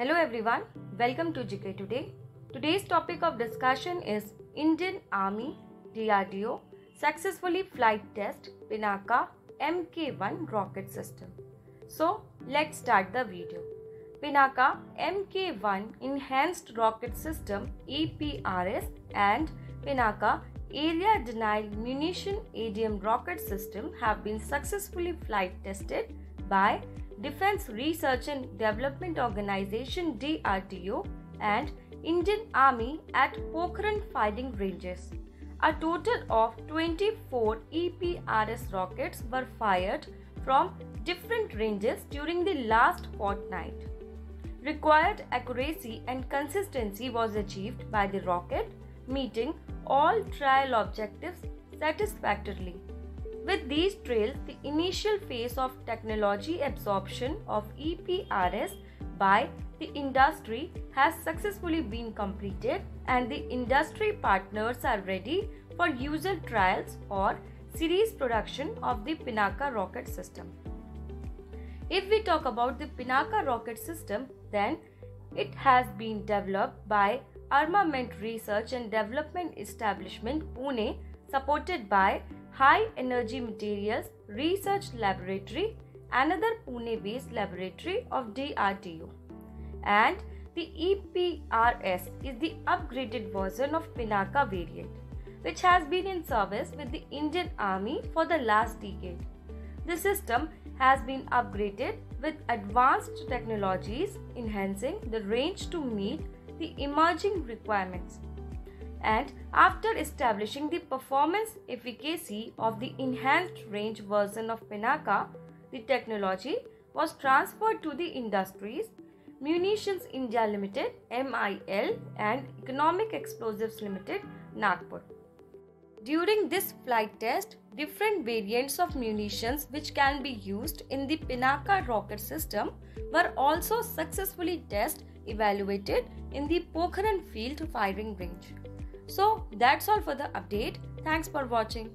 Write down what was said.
Hello everyone, welcome to GK Today. Today's topic of discussion is Indian Army DRDO successfully flight test Pinaka Mk1 rocket system. So let's start the video. Pinaka Mk1 Enhanced Rocket System EPRS and Pinaka Area Denial Munition ADM rocket system have been successfully flight tested by Defense Research and Development Organization DRDO and Indian Army at Pokhran firing ranges. A total of 24 EPRS rockets were fired from different ranges during the last fortnight. Required accuracy and consistency was achieved by the rocket, meeting all trial objectives satisfactorily. With these trails, the initial phase of technology absorption of EPRS by the industry has successfully been completed and the industry partners are ready for user trials or series production of the Pinaka rocket system. If we talk about the Pinaka rocket system, then it has been developed by Armament Research and Development Establishment Pune supported by High Energy Materials Research Laboratory, another Pune based laboratory of DRDO. And the EPRS is the upgraded version of Pinaka variant, which has been in service with the Indian Army for the last decade. The system has been upgraded with advanced technologies enhancing the range to meet the emerging requirements and after establishing the performance efficacy of the enhanced range version of Pinaka, the technology was transferred to the industries Munitions India Limited MIL and Economic Explosives Limited Nagpur. During this flight test, different variants of munitions which can be used in the Pinaka rocket system were also successfully test evaluated in the Pokhran field firing range. So that's all for the update. Thanks for watching.